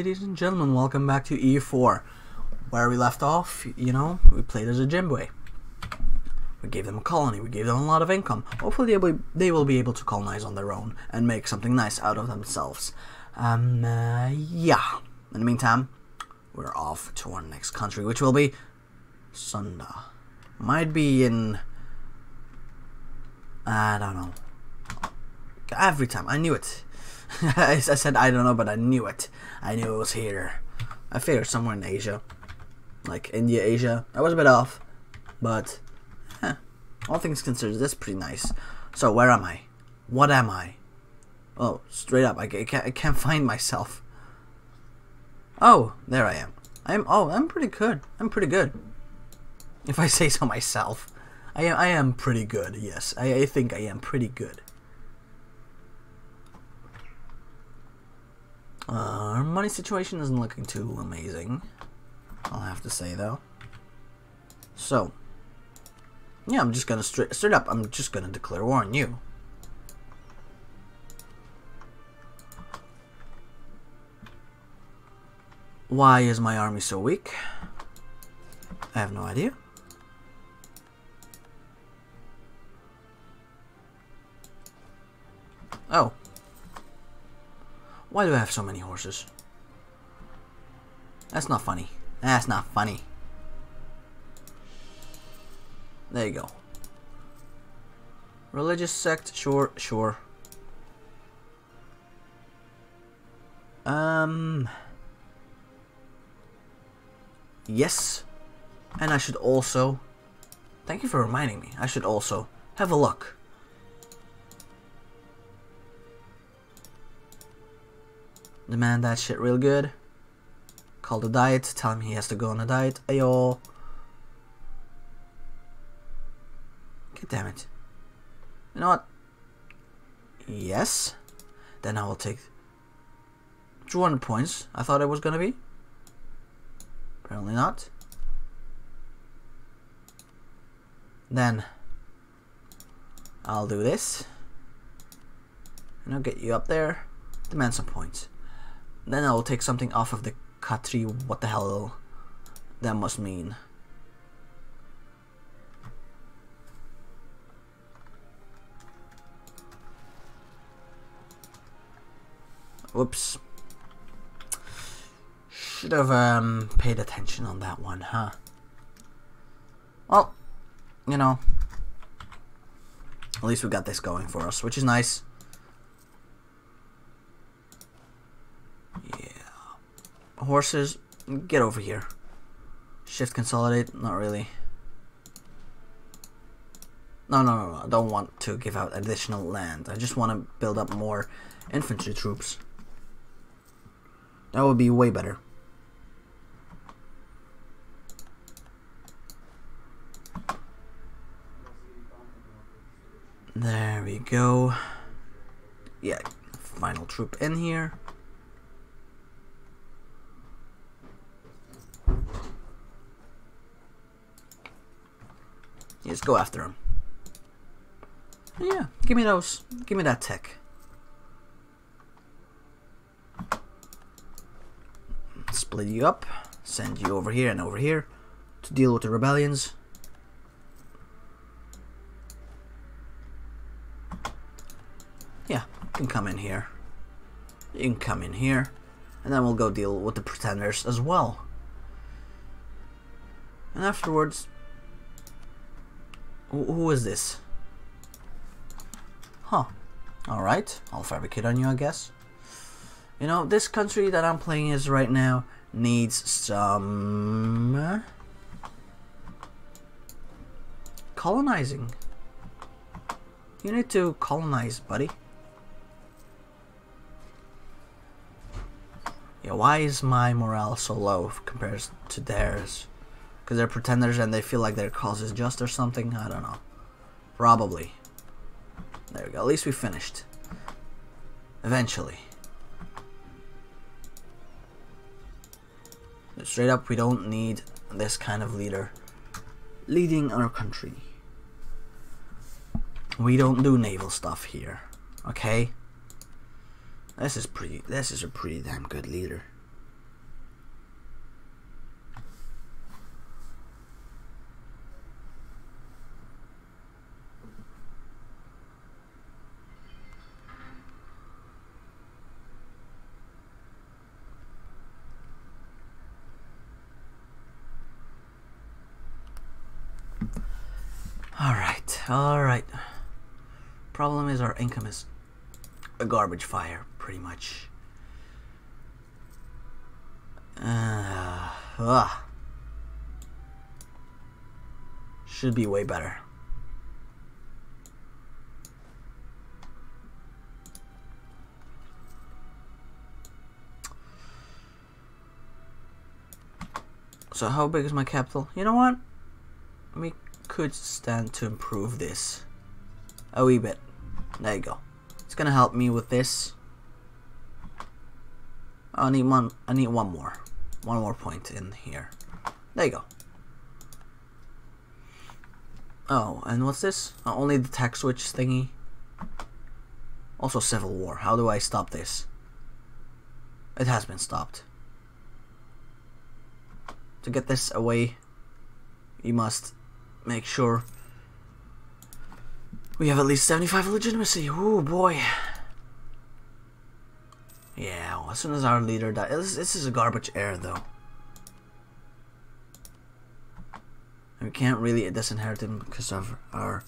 ladies and gentlemen, welcome back to E4. Where we left off, you know, we played as a Jimbwe. We gave them a colony, we gave them a lot of income. Hopefully they will, be able to colonize on their own and make something nice out of themselves. Um, uh, yeah. In the meantime, we're off to our next country, which will be Sunda. Might be in... I don't know. Every time, I knew it. I said I don't know, but I knew it. I knew it was here. I figured somewhere in Asia. Like India, Asia. I was a bit off. But, eh, all things considered, this is pretty nice. So, where am I? What am I? Oh, straight up, I, I, can't, I can't find myself. Oh, there I am. I'm, oh, I'm pretty good. I'm pretty good. If I say so myself. I am, I am pretty good, yes. I, I think I am pretty good. Uh, our money situation isn't looking too amazing. I'll have to say though. So, yeah, I'm just gonna straight straight up. I'm just gonna declare war on you. Why is my army so weak? I have no idea. Oh, why do I have so many horses? That's not funny. That's not funny. There you go. Religious sect, sure, sure. Um... Yes. And I should also... Thank you for reminding me. I should also have a look. Demand that shit real good. Call the diet, tell him he has to go on a diet. Ayo. God damn it. You know what? Yes. Then I will take 200 points. I thought it was gonna be. Apparently not. Then I'll do this. And I'll get you up there. Demand some points. Then I will take something off of the Khatri, what the hell that must mean. Whoops. Should have um, paid attention on that one, huh? Well, you know, at least we got this going for us, which is nice. Horses, get over here. Shift consolidate, not really. No, no, no, no, I don't want to give out additional land. I just want to build up more infantry troops. That would be way better. There we go. Yeah, final troop in here. Just go after him. Yeah, give me those. Give me that tech. Split you up. Send you over here and over here to deal with the rebellions. Yeah, you can come in here. You can come in here. And then we'll go deal with the pretenders as well. And afterwards, who is this? Huh. Alright, I'll fabricate on you, I guess. You know, this country that I'm playing is right now needs some... Uh, colonizing. You need to colonize, buddy. Yeah, why is my morale so low compared to theirs? Because they're pretenders and they feel like their cause is just or something? I don't know. Probably. There we go. At least we finished. Eventually. Straight up, we don't need this kind of leader leading our country. We don't do naval stuff here. Okay? This is pretty this is a pretty damn good leader. Alright, alright. Problem is our income is a garbage fire, pretty much. Uh, ugh. Should be way better. So how big is my capital? You know what? We could stand to improve this a wee bit. There you go. It's gonna help me with this. I need one. I need one more, one more point in here. There you go. Oh, and what's this? Uh, only the tech switch thingy. Also civil war. How do I stop this? It has been stopped. To get this away, you must make sure we have at least 75 legitimacy. Oh boy. Yeah, well, as soon as our leader dies, this, is a garbage era though. we can't really disinherit him because of our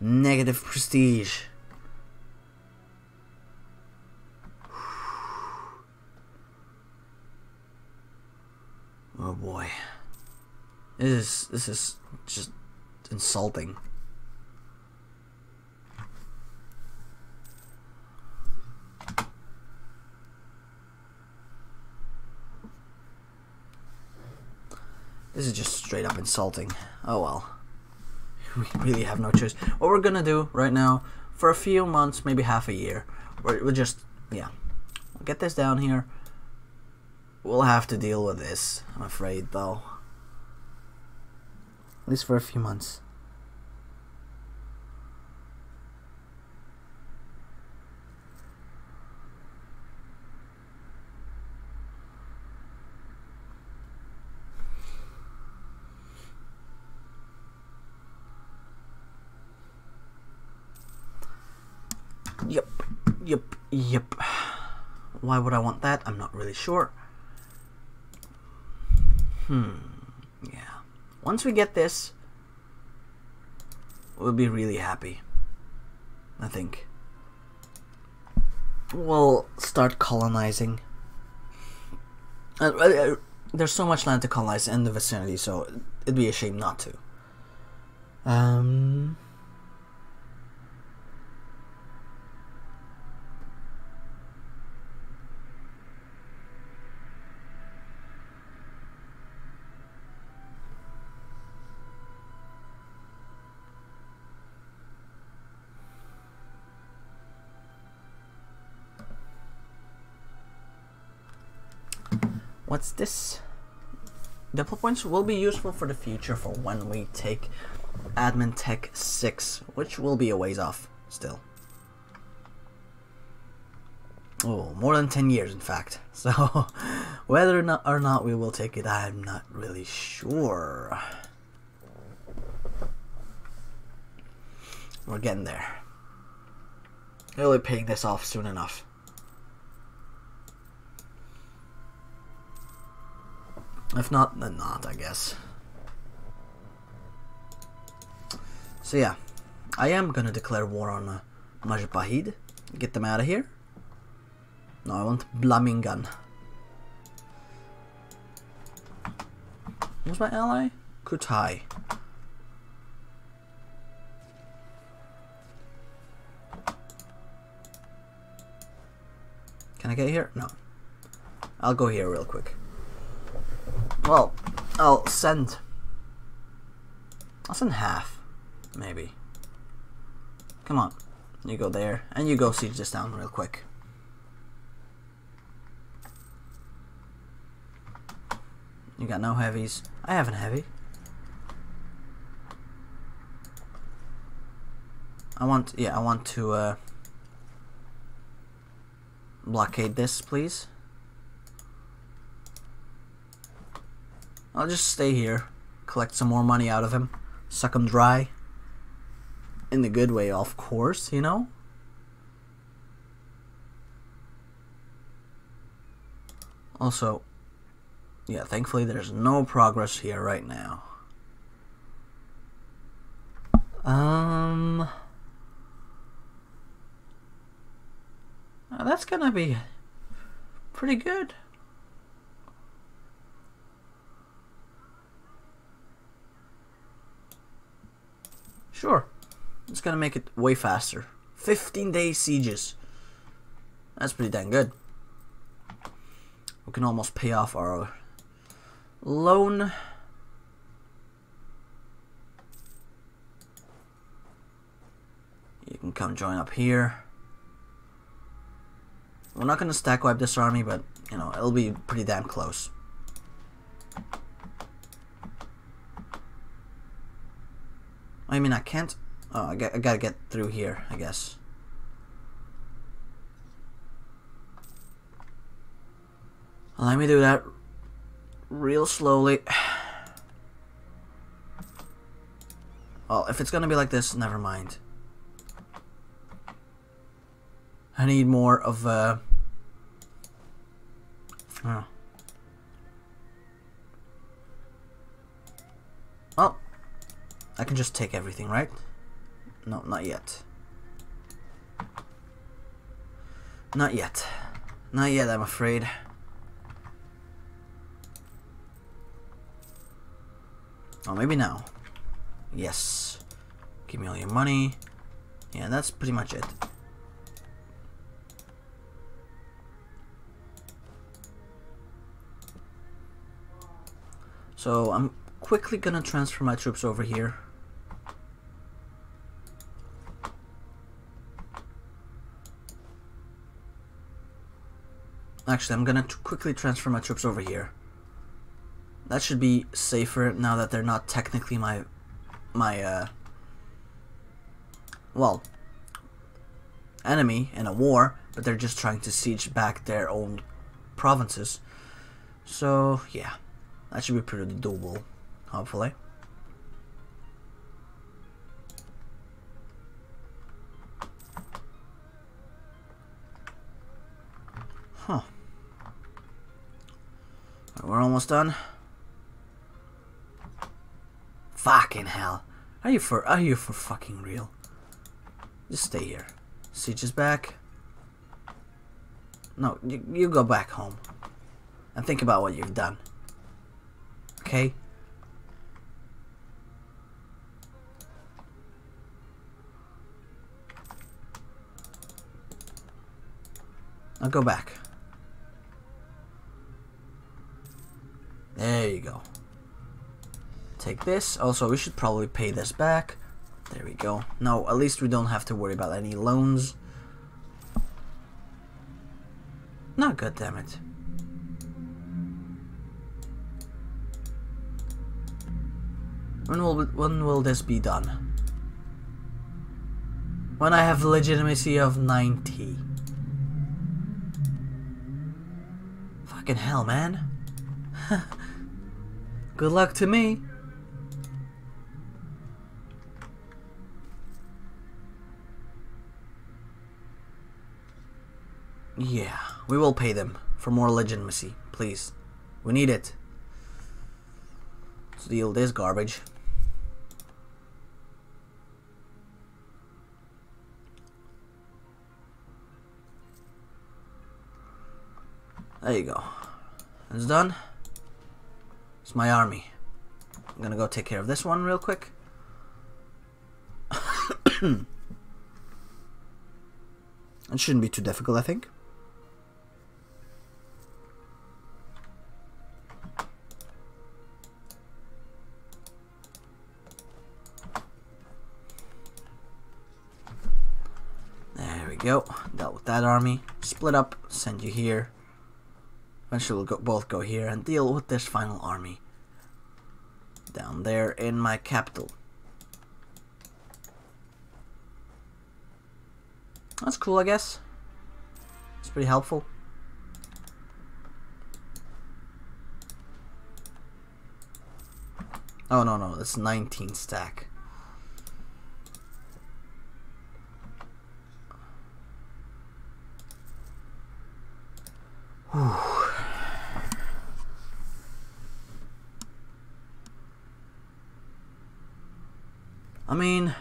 negative prestige. Oh boy. This is this is just insulting. This is just straight up insulting. Oh well. We really have no choice. What we're gonna do right now, for a few months, maybe half a year, we're, we'll just, yeah. We'll get this down here. We'll have to deal with this, I'm afraid, though. At least for a few months. Yep, yep, yep. Why would I want that? I'm not really sure. Hmm, yeah. Once we get this, we'll be really happy. I think. We'll start colonizing. Uh, uh, uh, there's so much land to colonize in the vicinity, so it'd be a shame not to. Um. What's this? Diplo points will be useful for the future for when we take Admin Tech 6, which will be a ways off still. Oh, more than 10 years in fact. So, whether or not, or not we will take it, I'm not really sure. We're getting there. We'll be paying this off soon enough. If not, then not, I guess. So yeah, I am gonna declare war on uh, Majapahit. Get them out of here. No, I want Blambangan. Who's my ally? Kutai. Can I get here? No. I'll go here real quick. Well, I'll send. I'll send half, maybe. Come on, you go there, and you go siege this down real quick. You got no heavies. I have a heavy. I want, yeah, I want to uh, blockade this, please. I'll just stay here, collect some more money out of him, suck him dry. In the good way, of course, you know? Also, yeah, thankfully there's no progress here right now. Um. that's gonna be pretty good. Sure. It's gonna make it way faster. 15 day sieges. That's pretty dang good. We can almost pay off our loan. You can come join up here. We're not gonna stack wipe this army, but you know, it'll be pretty damn close. I mean, I can't. Oh, I, got, I gotta get through here, I guess. Let me do that real slowly. Well, if it's gonna be like this, never mind. I need more of uh, a... Oh. Well, I can just take everything, right? No, not yet. Not yet. Not yet, I'm afraid. Oh, maybe now. Yes. Give me all your money. Yeah, that's pretty much it. So I'm quickly gonna transfer my troops over here. Actually, I'm gonna quickly transfer my troops over here. That should be safer now that they're not technically my, my, uh, well, enemy in a war, but they're just trying to siege back their own provinces. So, yeah, that should be pretty doable, hopefully. We're almost done. Fucking hell. Are you for are you for fucking real? Just stay here. Siege is back. No, you, you go back home. And think about what you've done. Okay? Now go back. There you go. Take this. Also, we should probably pay this back. There we go. No, at least we don't have to worry about any loans. Not good, damn it. When will when will this be done? When I have legitimacy of 90. Fucking hell, man. Good luck to me. Yeah, we will pay them for more legitimacy, please. We need it. Let's deal this garbage. There you go. It's done. It's my army. I'm gonna go take care of this one real quick. it shouldn't be too difficult, I think. There we go. Dealt with that army. Split up, send you here. Eventually we'll go, both go here and deal with this final army. Down there in my capital. That's cool, I guess. It's pretty helpful. Oh, no, no, that's 19 stack. I mean,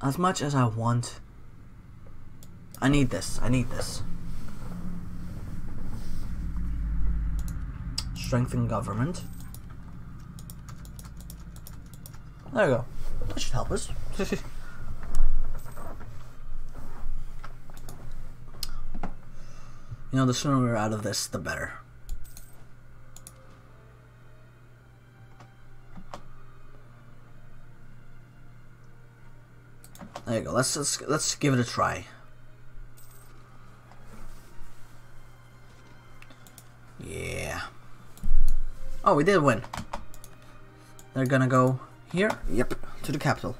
as much as I want, I need this. I need this. Strengthen government. There you go. That should help us. you know, the sooner we're out of this, the better. There you go. Let's let's let's give it a try. Yeah. Oh, we did win. They're gonna go here? Yep, to the capital.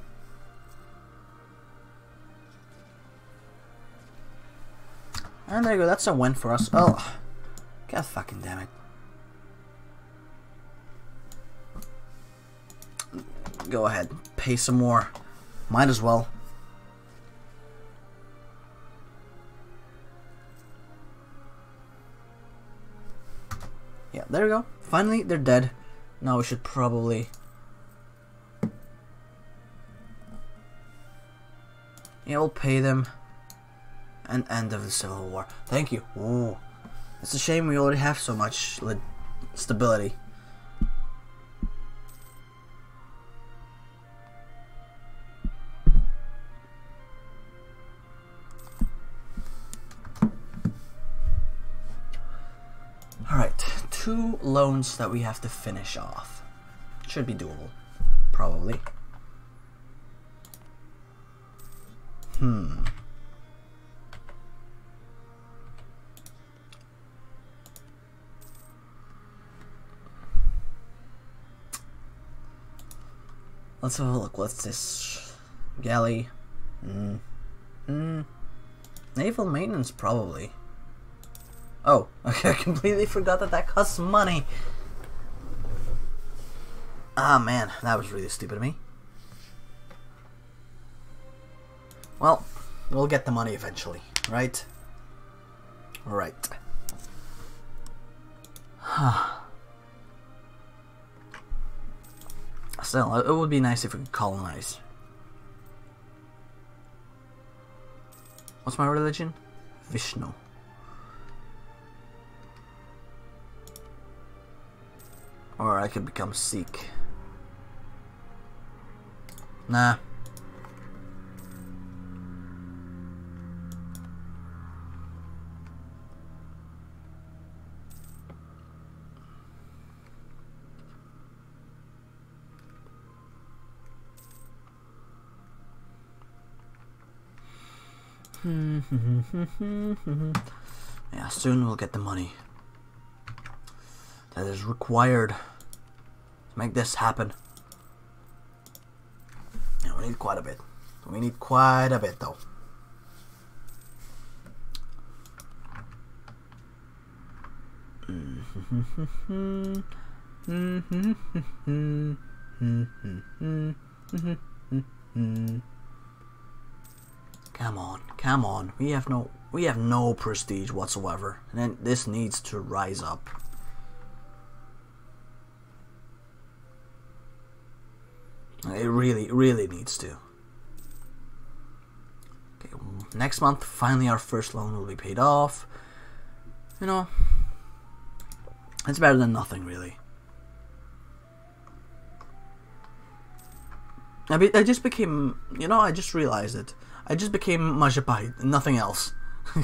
And there you go, that's a win for us. Oh, god fucking damn it. Go ahead, pay some more. Might as well. There we go. Finally, they're dead. Now we should probably... Yeah, we'll pay them. And end of the Civil War. Thank you. Ooh. It's a shame we already have so much stability. Loans that we have to finish off. Should be doable. Probably. Hmm. Let's have a look. What's this? Galley. Hmm. Hmm. Naval maintenance, probably. Oh, okay, I completely forgot that that costs money. Ah, man, that was really stupid of me. Well, we'll get the money eventually, right? Right. Still, it would be nice if we could colonize. What's my religion? Vishnu. Or I could become Sikh. Nah. yeah, soon we'll get the money that is required make this happen. We need quite a bit. We need quite a bit though. Come on, come on. We have no we have no prestige whatsoever. And then this needs to rise up. It really, really needs to. Okay, next month, finally our first loan will be paid off. You know, it's better than nothing, really. I, be, I just became, you know, I just realized it. I just became Majapahit, nothing else.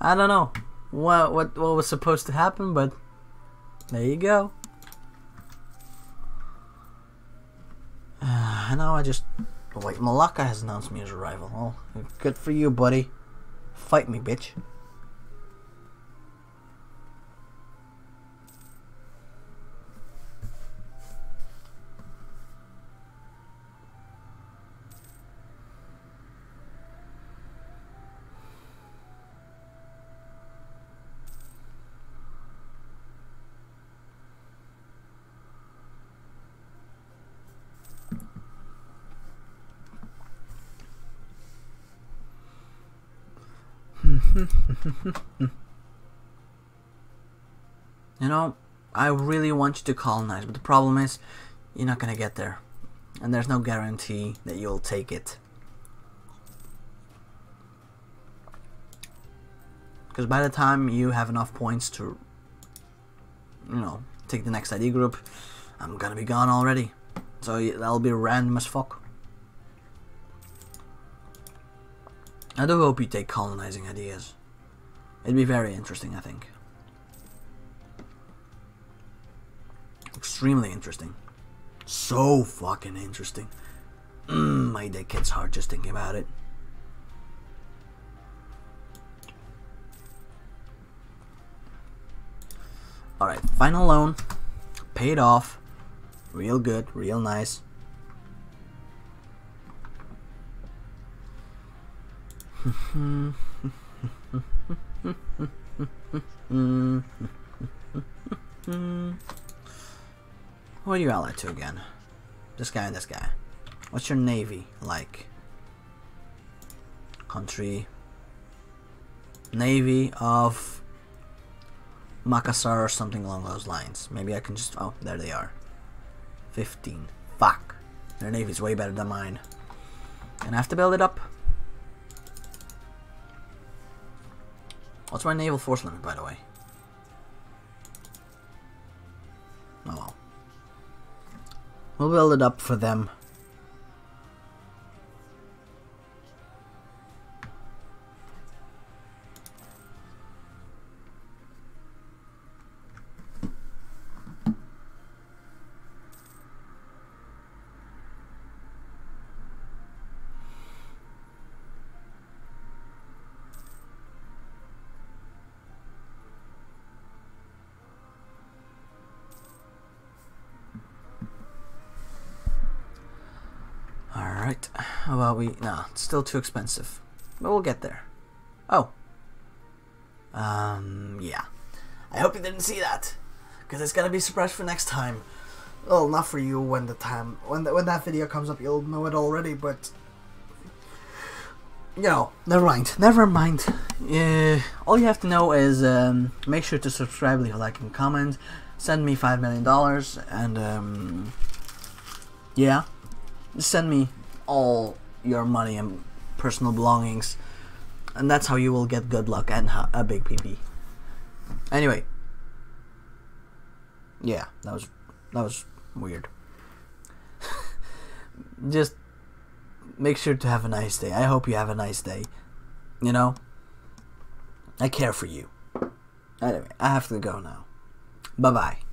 I don't know what, what what was supposed to happen, but there you go. Uh, know I just... Wait, Malacca has announced me as a rival. Oh, good for you, buddy. Fight me, bitch. really want you to colonize, but the problem is you're not going to get there. And there's no guarantee that you'll take it. Because by the time you have enough points to, you know, take the next ID group, I'm going to be gone already. So that'll be random as fuck. I do hope you take colonizing ideas. It'd be very interesting, I think. Extremely interesting. So fucking interesting. Mm, my dick gets hard just thinking about it. Alright, final loan. Paid off. Real good, real nice. Who are you allied to again? This guy and this guy. What's your navy like? Country. Navy of Makassar or something along those lines. Maybe I can just... Oh, there they are. 15. Fuck. Their navy's way better than mine. And I have to build it up. What's my naval force limit, by the way? We'll build it up for them. How about we... No, it's still too expensive. But we'll get there. Oh. Um, yeah. I hope you didn't see that. Because it's gonna be surprise for next time. Well, not for you when the time... When, the, when that video comes up, you'll know it already, but... You know, never mind. Never mind. Yeah, all you have to know is um, make sure to subscribe, leave a like and comment, send me $5 million, and um, yeah, send me all your money and personal belongings, and that's how you will get good luck and a big PP. Anyway, yeah, that was that was weird. Just make sure to have a nice day. I hope you have a nice day. You know, I care for you. Anyway, I have to go now. Bye bye.